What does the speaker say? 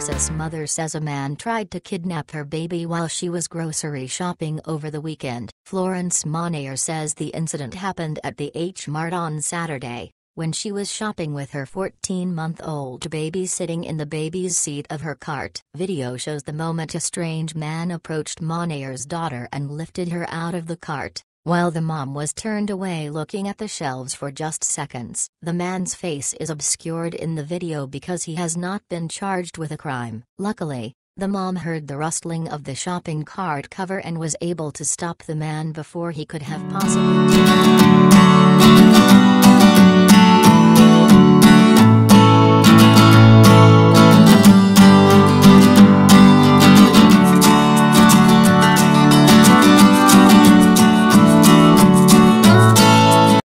Texas mother says a man tried to kidnap her baby while she was grocery shopping over the weekend. Florence Monayer says the incident happened at the H Mart on Saturday, when she was shopping with her 14-month-old baby sitting in the baby's seat of her cart. Video shows the moment a strange man approached Monayer's daughter and lifted her out of the cart. While the mom was turned away looking at the shelves for just seconds. The man's face is obscured in the video because he has not been charged with a crime. Luckily, the mom heard the rustling of the shopping cart cover and was able to stop the man before he could have possibly